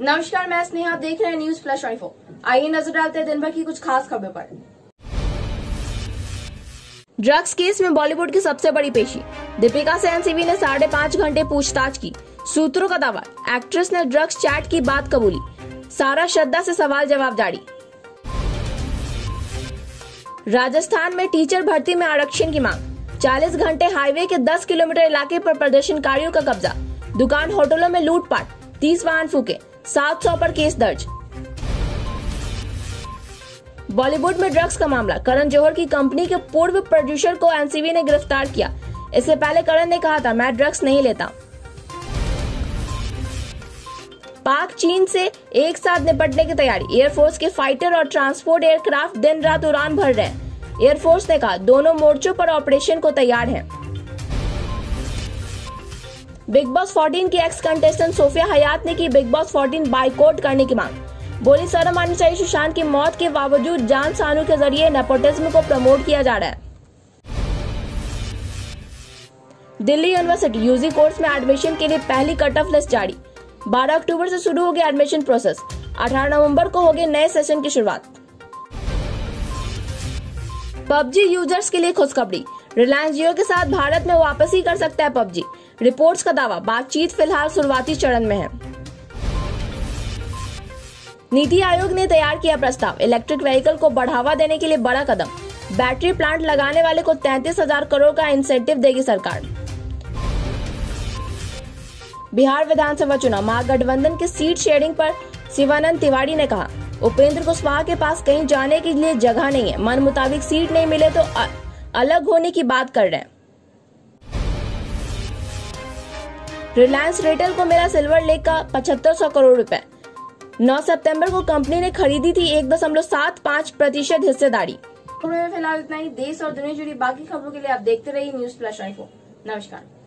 नमस्कार, मैं स्नेहा, आप देख रहे हैं न्यूज़ प्लस ट्वेंटी आइए नज़र डालते हैं दिन भर की कुछ खास खबरों पर। ड्रग्स केस में बॉलीवुड की सबसे बड़ी पेशी। दीपिका से एनसीबी ने साढ़े पाँच घंटे पूछताछ की। सूत्रों का दावा, एक्ट्रेस ने ड्रग्स चैट की बात कबूली। सारा श्रद्धा से सवाल जवाब जारी। राजस्थान में टीचर भर्ती में आरक्षण की मांग। 40 घंटे हाईवे के 10 किलोमीटर इलाके पर प्रदर्शनकारियों का कब्जा। दुकान होटलों में लूटपाट 30 वाहन फूके। 700 पर केस दर्ज। बॉलीवुड में ड्रग्स का मामला। करण जौहर की कंपनी के पूर्व प्रोड्यूसर को एनसीबी ने गिरफ़्तार किया। इससे पहले करण ने कहा था, मैं ड्रग्स नहीं लेता। पाक चीन से एक साथ निपटने की तैयारी। एयरफोर्स के फाइटर और ट्रांसपोर्ट एयरक्राफ्ट दिन रात उड़ान भर रहे एयरफोर्स ने कहा, दोनों मोर्चों पर ऑपरेशन को तैयार है। बिग बॉस 14 की एक्स कंटेस्टेंट सोफिया हयात ने की बिग बॉस 14 बाइकआउट करने की मांग। बोली शर्म आनी चाहिए सुशांत की मौत के बावजूद जान सानू के ज़रिए नेपोटिज्म को प्रमोट किया जा रहा है। दिल्ली यूनिवर्सिटी यूजी कोर्स में एडमिशन के लिए पहली कट ऑफ़ लिस्ट जारी। 12 अक्टूबर से शुरू होगी एडमिशन प्रोसेस 18 नवंबर को होगी नए सेशन की शुरुआत। पबजी यूज़र्स के लिए खुशखबरी। रिलायंस जियो के साथ भारत में वापसी कर सकता है पबजी। रिपोर्ट्स का दावा, बातचीत फ़िलहाल शुरुआती चरण में है। नीति आयोग ने तैयार किया प्रस्ताव, इलेक्ट्रिक व्हीकल को बढ़ावा देने के लिए बड़ा कदम। बैटरी प्लांट लगाने वाले को तैतीस हज़ार करोड़ का इंसेंटिव देगी सरकार। बिहार विधानसभा चुनाव, महागठबंधन के सीट शेयरिंग पर शिवानंद तिवारी ने कहा, उपेंद्र कुशवाहा के पास कहीं जाने के लिए जगह नहीं है। मन मुताबिक सीट नहीं मिले तो अलग होने की बात कर रहे हैं। रिलायंस रिटेल को मिला सिल्वर लेक का पचहत्तर सौ करोड़ रुपए। 9 सितंबर को कंपनी ने खरीदी थी एक दशमलव सात पाँच प्रतिशत हिस्सेदारी। फ़िलहाल इतना ही। देश और दुनिया जुड़ी बाकी खबरों के लिए आप देखते रहिए न्यूज़ प्लस नमस्कार।